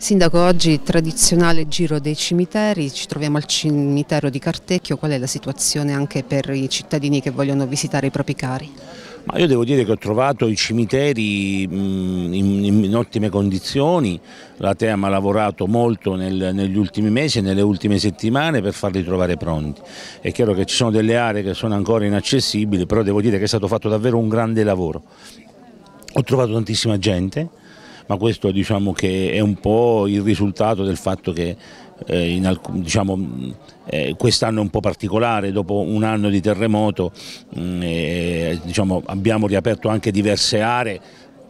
Sindaco, oggi tradizionale giro dei cimiteri, ci troviamo al cimitero di Cartecchio, qual è la situazione anche per i cittadini che vogliono visitare i propri cari? Ma io devo dire che ho trovato i cimiteri in, in, ottime condizioni, la TEAM ha lavorato molto nel, negli ultimi mesi e nelle ultime settimane per farli trovare pronti. È chiaro che ci sono delle aree che sono ancora inaccessibili, però devo dire che è stato fatto davvero un grande lavoro. Ho trovato tantissima gente, ma questo diciamo che è un po' il risultato del fatto che eh, diciamo, eh, quest'anno è un po' particolare, dopo un anno di terremoto mh, mm, eh, diciamo, abbiamo riaperto anche diverse aree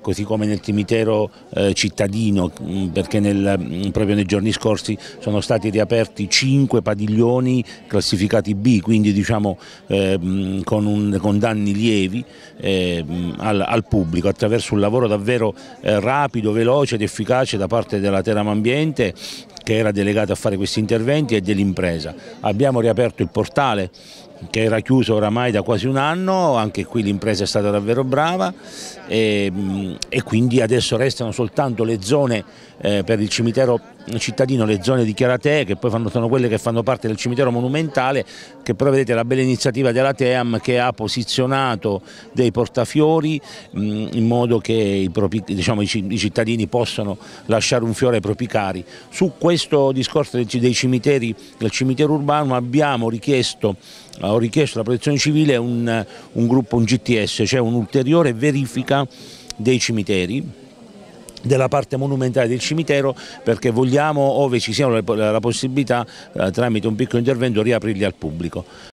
così come nel cimitero eh, cittadino, mm, perché nel, mm, proprio nei giorni scorsi sono stati riaperti cinque padiglioni classificati B, quindi diciamo eh, mm, con, un, con, danni lievi eh, al, al, pubblico, attraverso un lavoro davvero eh, rapido, veloce ed efficace da parte della Teram Ambiente che era delegata a fare questi interventi e dell'impresa. Abbiamo riaperto il portale che era chiuso oramai da quasi un anno, anche qui l'impresa è stata davvero brava e, e, quindi adesso restano soltanto le zone eh, per il cimitero cittadino, le zone di Chiaratee che poi fanno, sono quelle che fanno parte del cimitero monumentale che però vedete la bella iniziativa della TEAM che ha posizionato dei portafiori mh, in modo che i, propri, diciamo, i, cittadini possano lasciare un fiore ai propri cari. Su questo discorso dei, cimiteri, del cimitero urbano abbiamo richiesto ho richiesto alla protezione civile un, un gruppo, un GTS, cioè un'ulteriore verifica dei cimiteri della parte monumentale del cimitero perché vogliamo, ove ci sia la possibilità, eh, tramite un piccolo intervento, riaprirli al pubblico.